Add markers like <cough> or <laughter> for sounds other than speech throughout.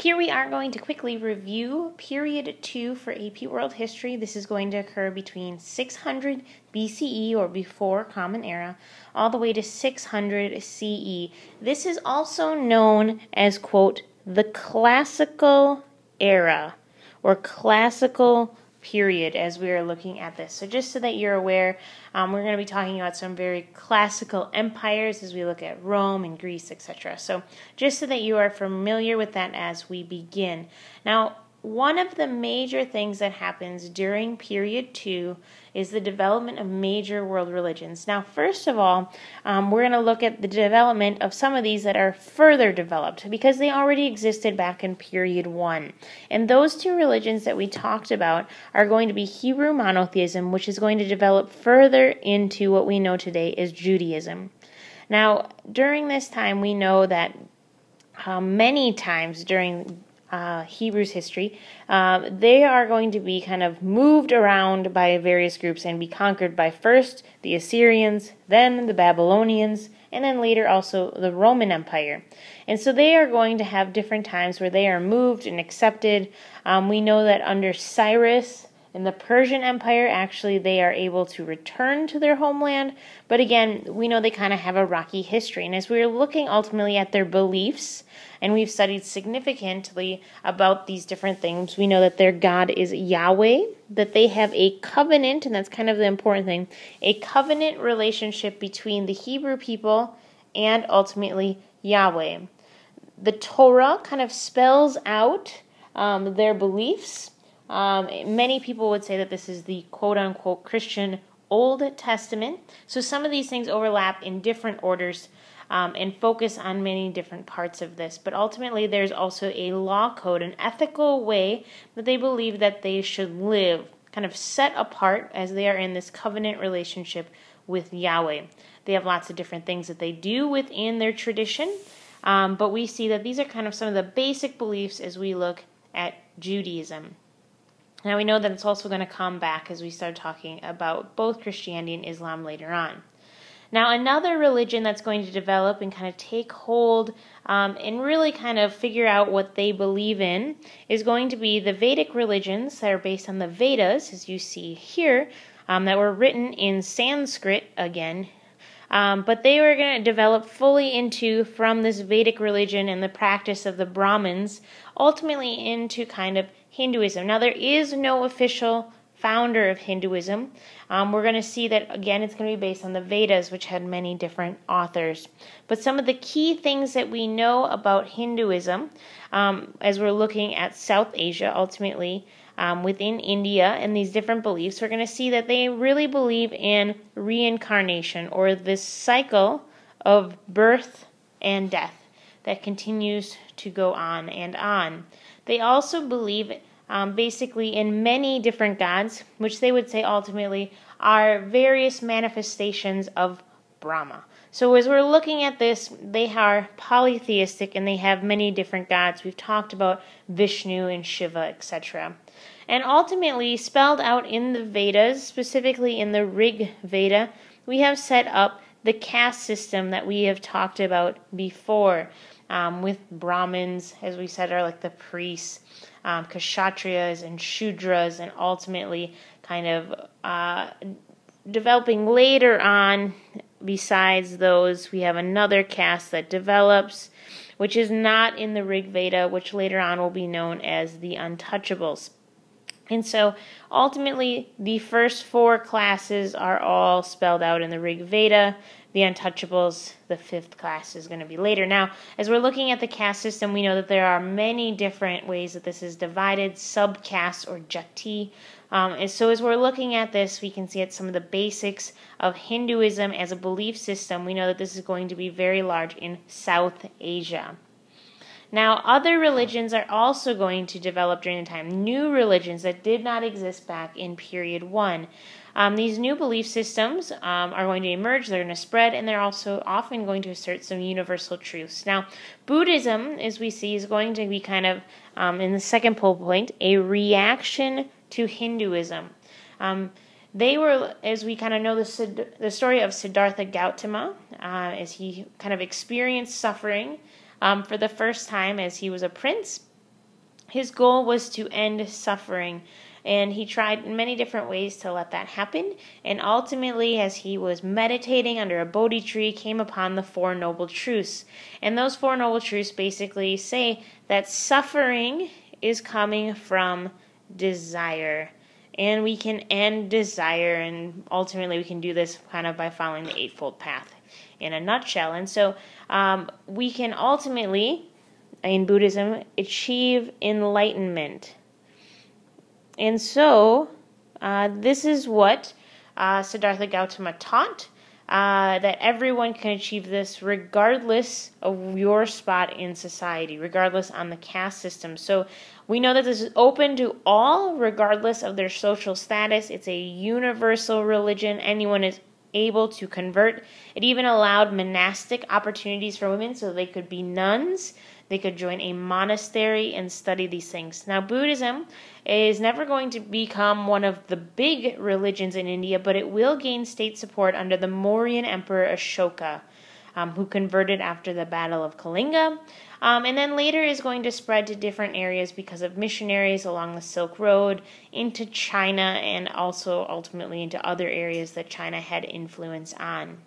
Here we are going to quickly review period 2 for AP World History. This is going to occur between 600 BCE or before Common Era all the way to 600 CE. This is also known as, quote, the classical era or classical period as we are looking at this. So, just so that you're aware, um, we're going to be talking about some very classical empires as we look at Rome and Greece, etc. So, just so that you are familiar with that as we begin. Now, one of the major things that happens during period two is the development of major world religions. Now, first of all, um, we're going to look at the development of some of these that are further developed because they already existed back in period one. And those two religions that we talked about are going to be Hebrew monotheism, which is going to develop further into what we know today as Judaism. Now, during this time, we know that uh, many times during uh, Hebrews history, uh, they are going to be kind of moved around by various groups and be conquered by first the Assyrians, then the Babylonians, and then later also the Roman Empire. And so they are going to have different times where they are moved and accepted. Um, we know that under Cyrus, in the Persian Empire, actually, they are able to return to their homeland. But again, we know they kind of have a rocky history. And as we're looking ultimately at their beliefs, and we've studied significantly about these different things, we know that their God is Yahweh, that they have a covenant, and that's kind of the important thing a covenant relationship between the Hebrew people and ultimately Yahweh. The Torah kind of spells out um, their beliefs um, many people would say that this is the quote unquote Christian Old Testament. So some of these things overlap in different orders um, and focus on many different parts of this. But ultimately, there's also a law code, an ethical way that they believe that they should live, kind of set apart as they are in this covenant relationship with Yahweh. They have lots of different things that they do within their tradition. Um, but we see that these are kind of some of the basic beliefs as we look at Judaism. Now we know that it's also going to come back as we start talking about both Christianity and Islam later on. Now, another religion that's going to develop and kind of take hold um, and really kind of figure out what they believe in is going to be the Vedic religions that are based on the Vedas, as you see here, um, that were written in Sanskrit again. Um, but they were going to develop fully into from this Vedic religion and the practice of the Brahmins, ultimately into kind of Hinduism. Now, there is no official founder of Hinduism. Um, we're going to see that again, it's going to be based on the Vedas, which had many different authors. But some of the key things that we know about Hinduism, um, as we're looking at South Asia ultimately, um, within India and these different beliefs, we're going to see that they really believe in reincarnation or this cycle of birth and death that continues to go on and on. They also believe um, basically in many different gods, which they would say ultimately are various manifestations of Brahma. So, as we're looking at this, they are polytheistic and they have many different gods. We've talked about Vishnu and Shiva, etc. And ultimately, spelled out in the Vedas, specifically in the Rig Veda, we have set up the caste system that we have talked about before um, with Brahmins, as we said, are like the priests, um, Kshatriyas and Shudras, and ultimately kind of uh, developing later on. Besides those, we have another caste that develops, which is not in the Rig Veda, which later on will be known as the Untouchables. And so ultimately, the first four classes are all spelled out in the Rig Veda. The Untouchables, the fifth class, is going to be later. Now, as we're looking at the caste system, we know that there are many different ways that this is divided subcaste or jati. Um, and so, as we're looking at this, we can see at some of the basics of Hinduism as a belief system. We know that this is going to be very large in South Asia. Now, other religions are also going to develop during the time, new religions that did not exist back in period one. Um, these new belief systems um, are going to emerge, they're going to spread, and they're also often going to assert some universal truths. Now, Buddhism, as we see, is going to be kind of, um, in the second pole point, a reaction to Hinduism. Um, they were, as we kind of know the, the story of Siddhartha Gautama, uh, as he kind of experienced suffering um, for the first time as he was a prince. his goal was to end suffering. And he tried many different ways to let that happen. And ultimately, as he was meditating under a Bodhi tree, came upon the Four Noble Truths. And those Four Noble Truths basically say that suffering is coming from desire. And we can end desire, and ultimately, we can do this kind of by following the Eightfold Path in a nutshell. And so, um, we can ultimately, in Buddhism, achieve enlightenment. And so, uh, this is what uh, Siddhartha Gautama taught. Uh, that everyone can achieve this regardless of your spot in society, regardless on the caste system. So we know that this is open to all, regardless of their social status. It's a universal religion. Anyone is able to convert. It even allowed monastic opportunities for women so they could be nuns, they could join a monastery and study these things. Now, Buddhism is never going to become one of the big religions in India, but it will gain state support under the Mauryan Emperor Ashoka, um, who converted after the Battle of Kalinga. Um, and then later is going to spread to different areas because of missionaries along the Silk Road into China and also ultimately into other areas that China had influence on.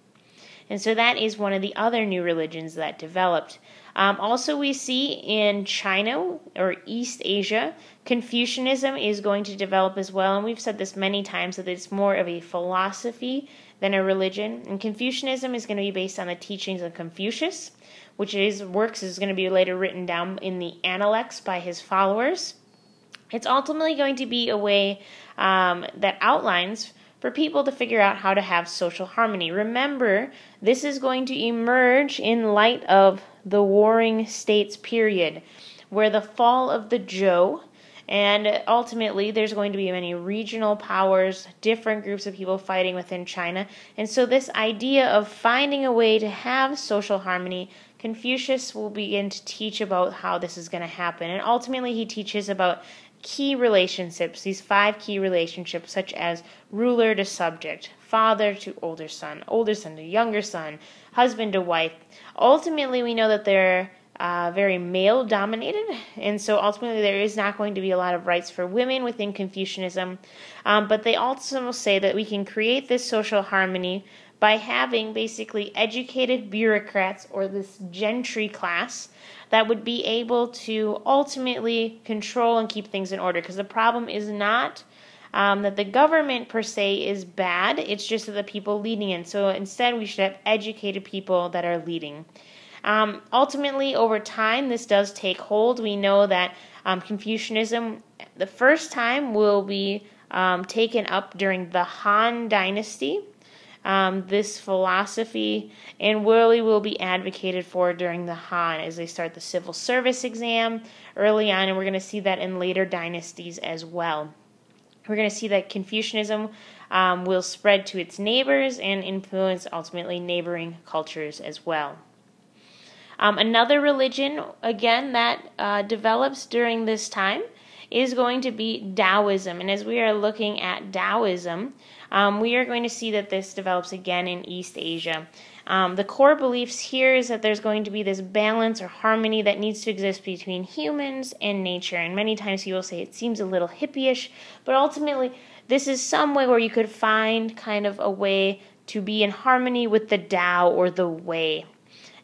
And so that is one of the other new religions that developed. Um, also, we see in China or East Asia, Confucianism is going to develop as well. And we've said this many times that it's more of a philosophy than a religion. And Confucianism is going to be based on the teachings of Confucius, which his works is going to be later written down in the Analects by his followers. It's ultimately going to be a way um, that outlines for people to figure out how to have social harmony. Remember, this is going to emerge in light of the Warring States period, where the fall of the Zhou and ultimately, there's going to be many regional powers, different groups of people fighting within China. And so, this idea of finding a way to have social harmony, Confucius will begin to teach about how this is going to happen. And ultimately, he teaches about key relationships, these five key relationships, such as ruler to subject, father to older son, older son to younger son, husband to wife. Ultimately, we know that they're uh, very male dominated, and so ultimately there is not going to be a lot of rights for women within Confucianism. Um, but they also say that we can create this social harmony by having basically educated bureaucrats or this gentry class that would be able to ultimately control and keep things in order. Because the problem is not um, that the government per se is bad, it's just that the people leading it. So instead, we should have educated people that are leading. Um, ultimately, over time, this does take hold. We know that um, Confucianism, the first time, will be um, taken up during the Han Dynasty um, this philosophy and really will be advocated for during the Han as they start the civil service exam early on, and we're going to see that in later dynasties as well. We're going to see that Confucianism um, will spread to its neighbors and influence ultimately neighboring cultures as well. Um, another religion, again, that uh, develops during this time is going to be Taoism. And as we are looking at Taoism, um, we are going to see that this develops again in East Asia. Um, the core beliefs here is that there's going to be this balance or harmony that needs to exist between humans and nature. And many times you will say it seems a little hippyish, but ultimately, this is some way where you could find kind of a way to be in harmony with the Tao or the way.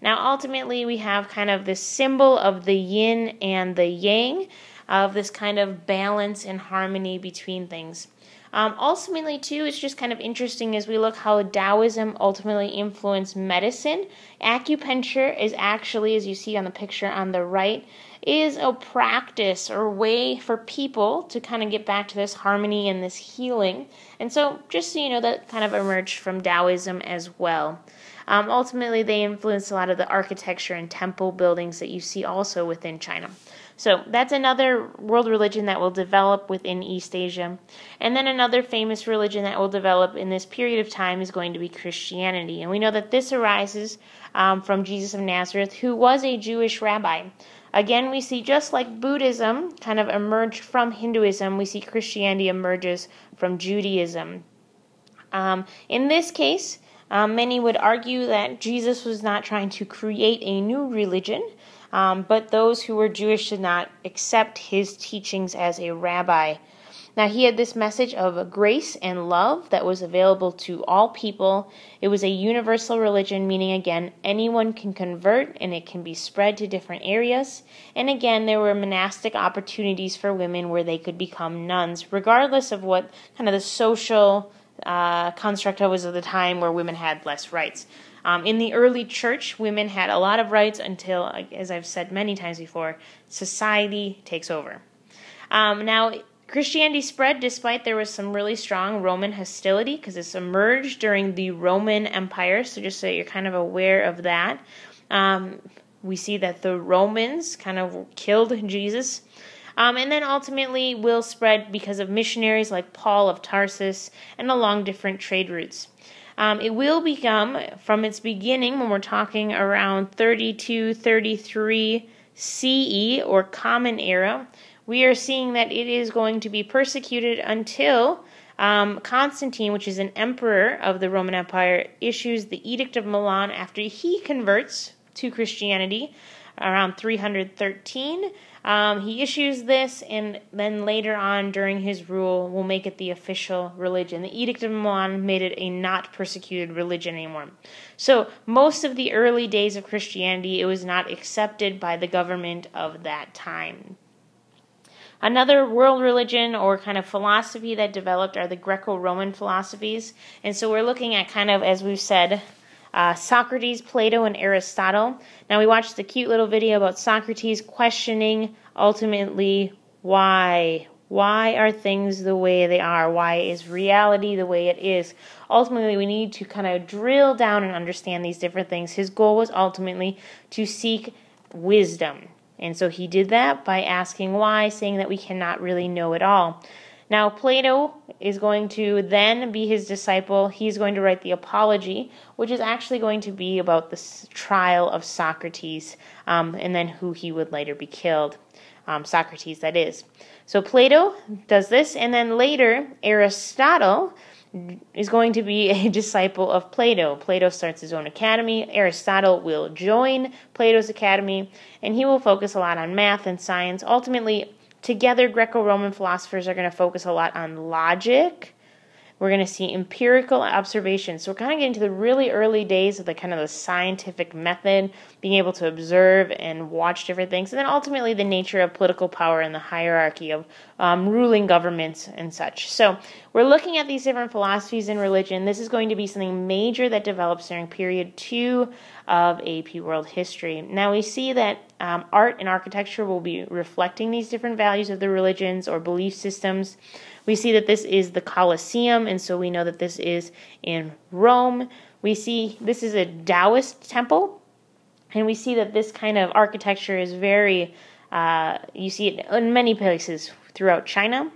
Now, ultimately, we have kind of this symbol of the yin and the yang, of this kind of balance and harmony between things. Um, ultimately, too, it's just kind of interesting as we look how Taoism ultimately influenced medicine. Acupuncture is actually, as you see on the picture on the right, is a practice or way for people to kind of get back to this harmony and this healing. And so, just so you know, that kind of emerged from Taoism as well. Um, ultimately, they influenced a lot of the architecture and temple buildings that you see also within China. So that's another world religion that will develop within East Asia. And then another famous religion that will develop in this period of time is going to be Christianity. And we know that this arises um, from Jesus of Nazareth, who was a Jewish rabbi. Again, we see just like Buddhism kind of emerged from Hinduism, we see Christianity emerges from Judaism. Um, in this case, um, many would argue that Jesus was not trying to create a new religion, um, but those who were Jewish did not accept his teachings as a rabbi. Now, he had this message of grace and love that was available to all people. It was a universal religion, meaning, again, anyone can convert and it can be spread to different areas. And again, there were monastic opportunities for women where they could become nuns, regardless of what kind of the social uh, construct was of the time where women had less rights. Um, in the early church, women had a lot of rights until, as I've said many times before, society takes over. Um, now, Christianity spread despite there was some really strong Roman hostility because it's emerged during the Roman Empire. So just so you're kind of aware of that, um, we see that the Romans kind of killed Jesus. Um, and then ultimately will spread because of missionaries like Paul of Tarsus and along different trade routes. Um, it will become, from its beginning, when we're talking around 32, 33 CE or Common Era, we are seeing that it is going to be persecuted until um, Constantine, which is an emperor of the Roman Empire, issues the Edict of Milan after he converts to Christianity around 313. Um, he issues this, and then later on during his rule, will make it the official religion. The Edict of Milan made it a not persecuted religion anymore. So, most of the early days of Christianity, it was not accepted by the government of that time. Another world religion or kind of philosophy that developed are the Greco Roman philosophies. And so we're looking at kind of, as we've said, uh, Socrates, Plato, and Aristotle. Now, we watched the cute little video about Socrates questioning ultimately why. Why are things the way they are? Why is reality the way it is? Ultimately, we need to kind of drill down and understand these different things. His goal was ultimately to seek wisdom. And so he did that by asking why, saying that we cannot really know it all. Now, Plato is going to then be his disciple. He's going to write the Apology, which is actually going to be about the trial of Socrates um, and then who he would later be killed. Um, Socrates, that is. So Plato does this, and then later Aristotle is going to be <laughs> a disciple of Plato. Plato starts his own academy. Aristotle will join Plato's academy, and he will focus a lot on math and science. Ultimately, together, Greco Roman philosophers are going to focus a lot on logic we're going to see empirical observations. So we're kind of getting to the really early days of the kind of the scientific method, being able to observe and watch different things, and then ultimately the nature of political power and the hierarchy of um, ruling governments and such. So we're looking at these different philosophies in religion. This is going to be something major that develops during period two of AP World History. Now we see that um, art and architecture will be reflecting these different values of the religions or belief systems. We see that this is the Colosseum, and so we know that this is in Rome. We see this is a Taoist temple, and we see that this kind of architecture is very, uh, you see it in many places throughout China.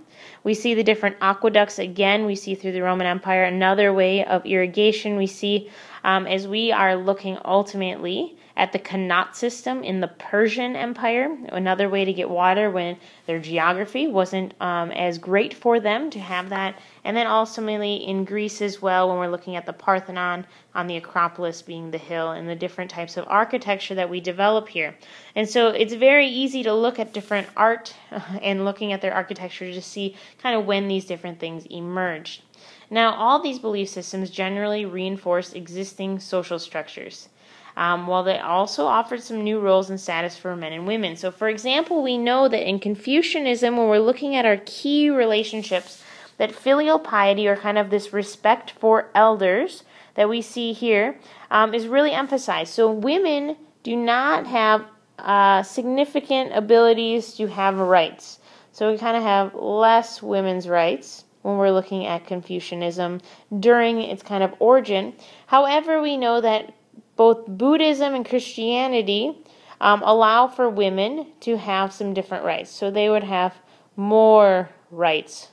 We see the different aqueducts again, we see through the Roman Empire another way of irrigation. We see um, as we are looking ultimately at the Qanat system in the Persian Empire, another way to get water when their geography wasn't um, as great for them to have that. And then ultimately in Greece as well, when we're looking at the Parthenon on the Acropolis being the hill and the different types of architecture that we develop here. And so it's very easy to look at different art <laughs> and looking at their architecture to see kind of when these different things emerged. Now, all these belief systems generally reinforce existing social structures um, while they also offered some new roles and status for men and women. So, for example, we know that in Confucianism, when we're looking at our key relationships, that filial piety, or kind of this respect for elders that we see here, um, is really emphasized. So, women do not have uh, significant abilities to have rights. So, we kind of have less women's rights when we're looking at Confucianism during its kind of origin. However, we know that both Buddhism and Christianity um, allow for women to have some different rights. So they would have more rights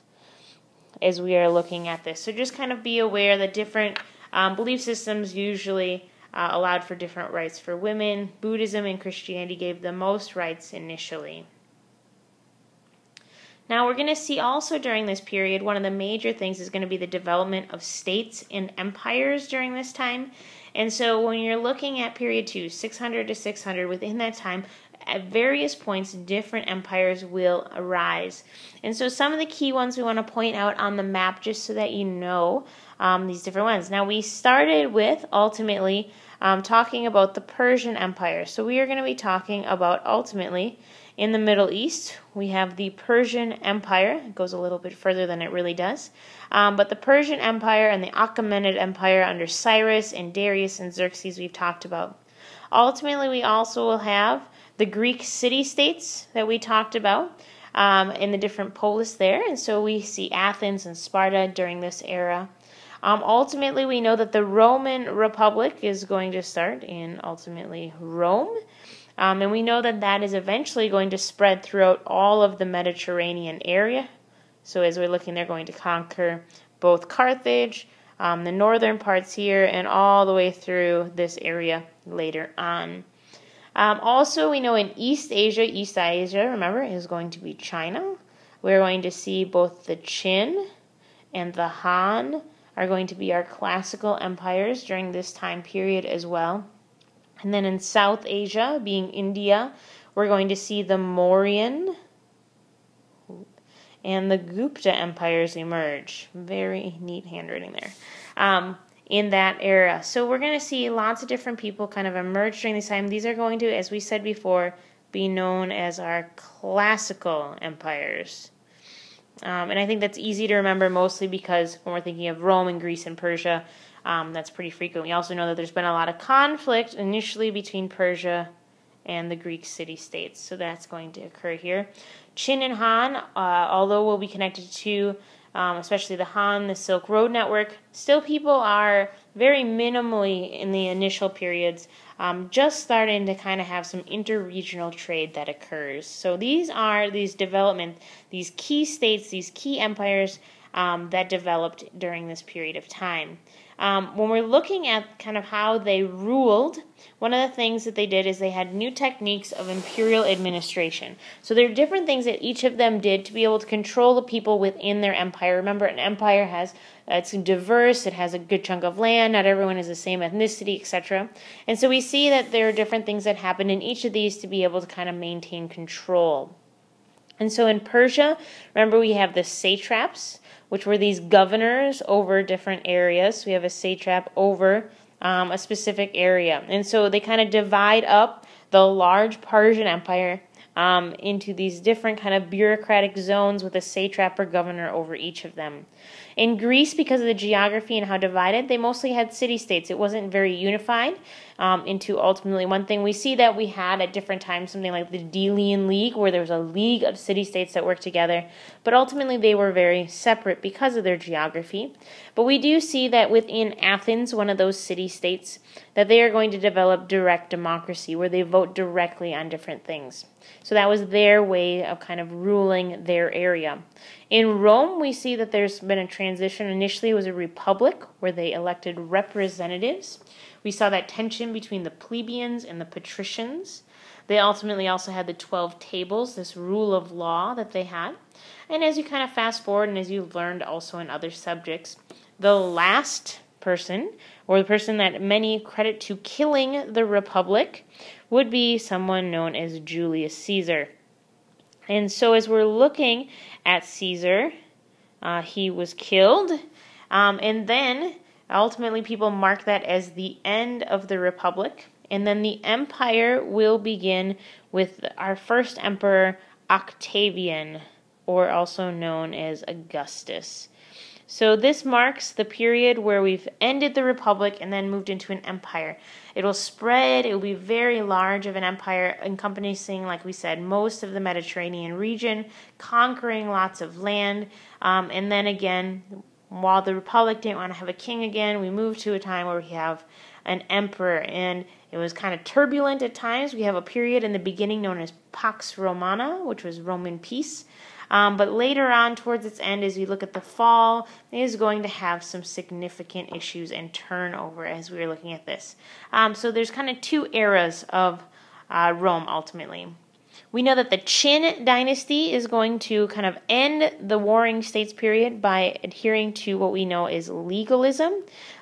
as we are looking at this. So just kind of be aware that different um, belief systems usually uh, allowed for different rights for women. Buddhism and Christianity gave the most rights initially. Now, we're going to see also during this period, one of the major things is going to be the development of states and empires during this time. And so when you're looking at period two, 600 to 600, within that time, at various points, different empires will arise. And so, some of the key ones we want to point out on the map just so that you know um, these different ones. Now, we started with ultimately um, talking about the Persian Empire. So, we are going to be talking about ultimately in the Middle East, we have the Persian Empire. It goes a little bit further than it really does. Um, but the Persian Empire and the Achaemenid Empire under Cyrus and Darius and Xerxes, we've talked about. Ultimately, we also will have the Greek city states that we talked about um, in the different polis there. And so we see Athens and Sparta during this era. Um, ultimately, we know that the Roman Republic is going to start in ultimately Rome. Um, and we know that that is eventually going to spread throughout all of the Mediterranean area. So as we're looking, they're going to conquer both Carthage, um, the northern parts here, and all the way through this area later on. Um, also, we know in East Asia, East Asia, remember, is going to be China. We're going to see both the Qin and the Han are going to be our classical empires during this time period as well. And then in South Asia, being India, we're going to see the Mauryan and the Gupta empires emerge. Very neat handwriting there. Um, in that era. So we're going to see lots of different people kind of emerge during this time. These are going to, as we said before, be known as our classical empires. Um, and I think that's easy to remember mostly because when we're thinking of Rome and Greece and Persia, um, that's pretty frequent. We also know that there's been a lot of conflict initially between Persia and the Greek city states. So that's going to occur here. Qin and Han, uh, although will be connected to um, especially the Han, the Silk Road network, still people are very minimally in the initial periods um, just starting to kind of have some interregional trade that occurs. So these are these development, these key states, these key empires um, that developed during this period of time. Um, when we're looking at kind of how they ruled, one of the things that they did is they had new techniques of imperial administration. So there are different things that each of them did to be able to control the people within their empire. Remember, an empire has it's diverse, it has a good chunk of land, not everyone is the same ethnicity, etc. And so we see that there are different things that happen in each of these to be able to kind of maintain control. And so in Persia, remember we have the satraps which were these governors over different areas. We have a satrap over um, a specific area. And so they kind of divide up the large Persian Empire um, into these different kind of bureaucratic zones with a satrap or governor over each of them. In Greece, because of the geography and how divided, they mostly had city states. It wasn't very unified um, into ultimately one thing. We see that we had at different times something like the Delian League, where there was a league of city states that worked together, but ultimately they were very separate because of their geography. But we do see that within Athens, one of those city states, that they are going to develop direct democracy, where they vote directly on different things. So that was their way of kind of ruling their area. In Rome, we see that there's been a transition. Initially, it was a republic where they elected representatives. We saw that tension between the plebeians and the patricians. They ultimately also had the 12 tables, this rule of law that they had. And as you kind of fast forward, and as you've learned also in other subjects, the last person, or the person that many credit to killing the republic, would be someone known as Julius Caesar. And so, as we're looking at Caesar, uh, he was killed. Um, and then ultimately, people mark that as the end of the Republic. And then the empire will begin with our first emperor, Octavian, or also known as Augustus. So this marks the period where we've ended the republic and then moved into an empire. It will spread, it will be very large of an empire encompassing, like we said, most of the Mediterranean region, conquering lots of land. Um, and then again, while the republic didn't want to have a king again, we moved to a time where we have an emperor. And it was kind of turbulent at times. We have a period in the beginning known as Pax Romana, which was Roman peace. Um, but later on, towards its end, as we look at the fall, it is going to have some significant issues and turnover as we are looking at this. Um, so there's kind of two eras of uh, Rome ultimately. We know that the Qin dynasty is going to kind of end the warring states period by adhering to what we know is legalism.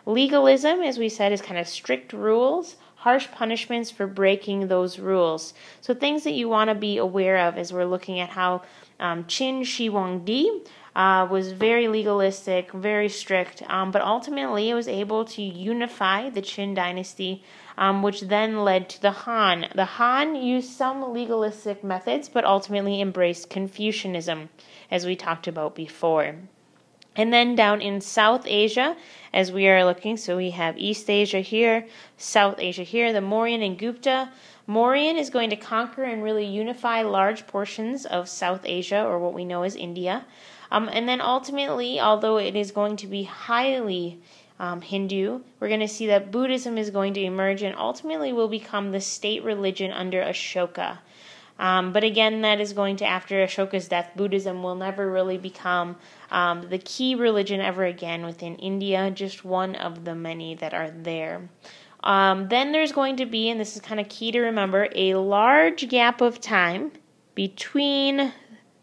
Legalism, as we said, is kind of strict rules harsh punishments for breaking those rules. So, things that you want to be aware of as we're looking at how um, Qin Shi Huangdi uh, was very legalistic, very strict, um, but ultimately it was able to unify the Qin dynasty, um, which then led to the Han. The Han used some legalistic methods, but ultimately embraced Confucianism, as we talked about before. And then down in South Asia, as we are looking, so we have East Asia here, South Asia here, the Mauryan and Gupta. Mauryan is going to conquer and really unify large portions of South Asia, or what we know as India. Um, and then ultimately, although it is going to be highly um, Hindu, we're going to see that Buddhism is going to emerge and ultimately will become the state religion under Ashoka. Um, but again, that is going to, after Ashoka's death, Buddhism will never really become um, the key religion ever again within India, just one of the many that are there. Um, then there's going to be, and this is kind of key to remember, a large gap of time between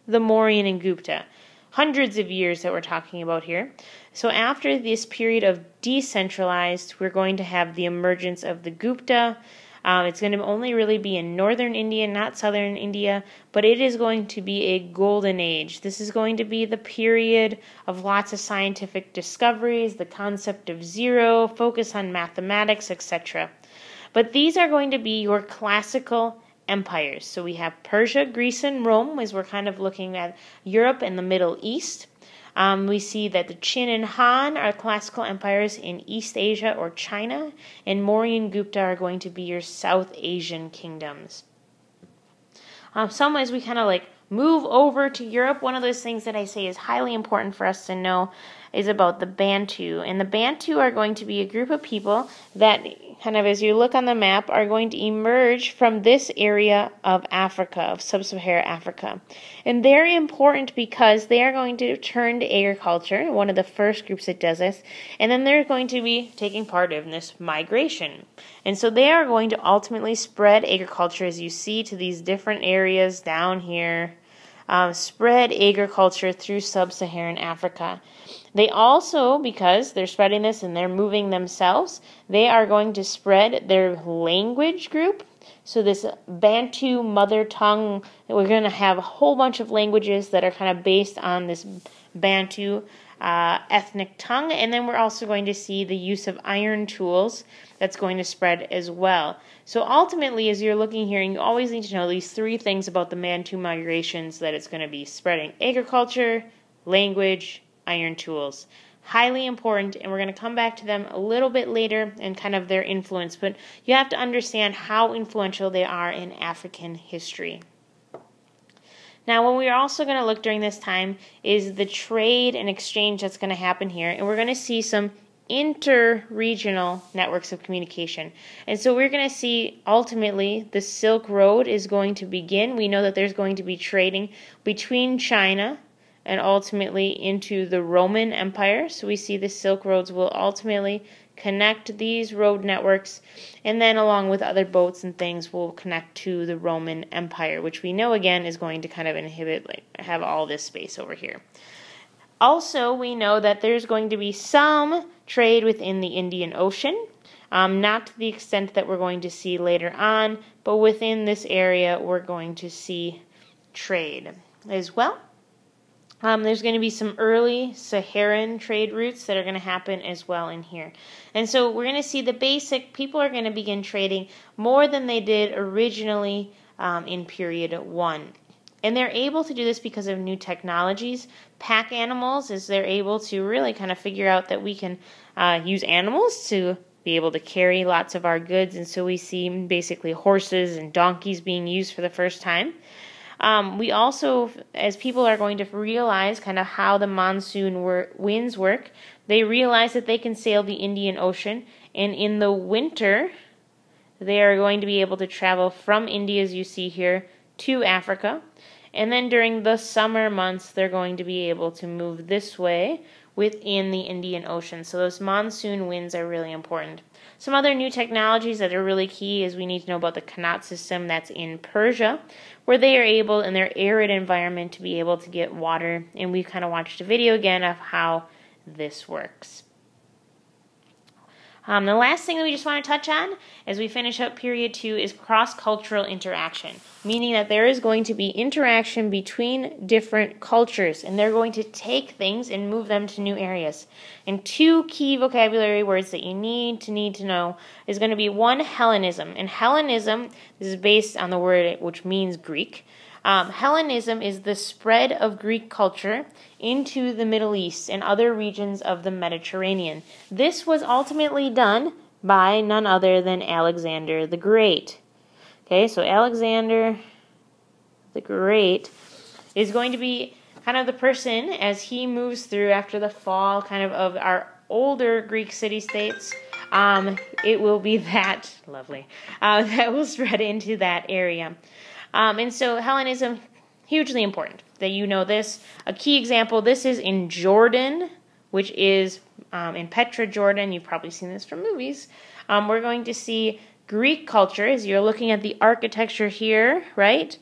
the Mauryan and Gupta. Hundreds of years that we're talking about here. So, after this period of decentralized, we're going to have the emergence of the Gupta, um, it's going to only really be in northern India, not southern India, but it is going to be a golden age. This is going to be the period of lots of scientific discoveries, the concept of zero, focus on mathematics, etc. But these are going to be your classical empires. So we have Persia, Greece, and Rome, as we're kind of looking at Europe and the Middle East. Um, we see that the Qin and Han are classical empires in East Asia or China, and Mauryan Gupta are going to be your South Asian kingdoms. Um, some ways we kind of like move over to Europe, one of those things that I say is highly important for us to know is about the Bantu. And the Bantu are going to be a group of people that kind of as you look on the map, are going to emerge from this area of Africa, of sub Saharan Africa. And they're important because they are going to turn to agriculture, one of the first groups that does this, and then they're going to be taking part in this migration. And so they are going to ultimately spread agriculture, as you see, to these different areas down here um, spread agriculture through sub Saharan Africa. They also, because they're spreading this and they're moving themselves, they are going to spread their language group. So, this Bantu mother tongue, we're going to have a whole bunch of languages that are kind of based on this Bantu uh, ethnic tongue. And then we're also going to see the use of iron tools that's going to spread as well. So ultimately, as you're looking here, you always need to know these three things about the Bantu migrations that it's going to be spreading agriculture, language, iron tools. Highly important, and we're going to come back to them a little bit later and kind of their influence, but you have to understand how influential they are in African history. Now, what we're also going to look during this time is the trade and exchange that's going to happen here, and we're going to see some inter-regional networks of communication. And so we're going to see ultimately the Silk Road is going to begin. We know that there's going to be trading between China and ultimately into the Roman Empire. So we see the Silk Roads will ultimately connect these road networks, and then along with other boats and things, will connect to the Roman Empire, which we know again is going to kind of inhibit, like, have all this space over here. Also, we know that there's going to be some trade within the Indian Ocean. Um, not to the extent that we're going to see later on, but within this area, we're going to see trade as well. Um, there's going to be some early Saharan trade routes that are going to happen as well in here. And so we're going to see the basic, people are going to begin trading more than they did originally um, in period one. And they're able to do this because of new technologies. Pack animals is they're able to really kind of figure out that we can uh, use animals to be able to carry lots of our goods. And so we see basically horses and donkeys being used for the first time. Um, we also, as people are going to realize kind of how the monsoon wor- winds work, they realize that they can sail the Indian Ocean, and in the winter, they are going to be able to travel from India, as you see here, to Africa. And then during the summer months, they're going to be able to move this way within the Indian Ocean. So those monsoon winds are really important. Some other new technologies that are really key is we need to know about the Qanat system that's in Persia, where they are able in their arid environment to be able to get water. And we kind of watched a video again of how this works. Um, the last thing that we just want to touch on as we finish up period two is cross cultural interaction, meaning that there is going to be interaction between different cultures and they're going to take things and move them to new areas. And two key vocabulary words that you need to need to know is going to be one Hellenism. And Hellenism this is based on the word which means Greek. Um, Hellenism is the spread of Greek culture into the Middle East and other regions of the Mediterranean. This was ultimately done by none other than Alexander the Great. Okay, so Alexander the Great is going to be kind of the person as he moves through after the fall kind of of our older Greek city states. Um, it will be <laughs> that lovely uh, that will spread into that area. Um, and so Hellenism, hugely important that you know this. A key example this is in Jordan, which is um, in Petra, Jordan. You've probably seen this from movies. Um, we're going to see Greek culture as you're looking at the architecture here, right?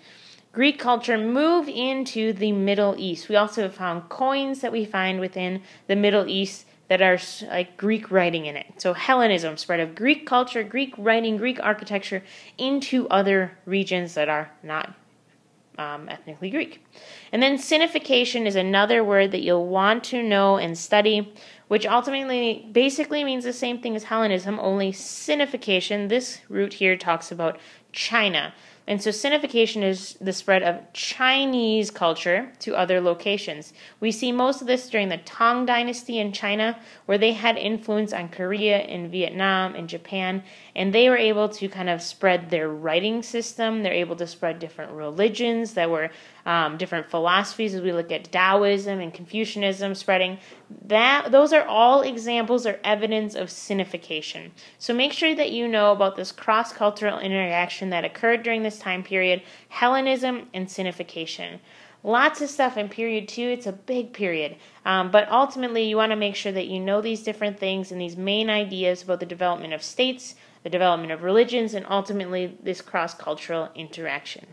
Greek culture move into the Middle East. We also have found coins that we find within the Middle East that are like Greek writing in it. So Hellenism, spread of Greek culture, Greek writing, Greek architecture into other regions that are not um, ethnically Greek. And then Sinification is another word that you'll want to know and study, which ultimately basically means the same thing as Hellenism, only Sinification. This root here talks about China. And so Sinification is the spread of Chinese culture to other locations. We see most of this during the Tang Dynasty in China, where they had influence on Korea and Vietnam and Japan, and they were able to kind of spread their writing system. They're able to spread different religions that were um, different philosophies as we look at Taoism and Confucianism spreading. That those are all examples or evidence of sinification. So make sure that you know about this cross-cultural interaction that occurred during this time period, Hellenism and sinification. Lots of stuff in period two. It's a big period. Um, but ultimately, you want to make sure that you know these different things and these main ideas about the development of states, the development of religions, and ultimately this cross cultural interaction.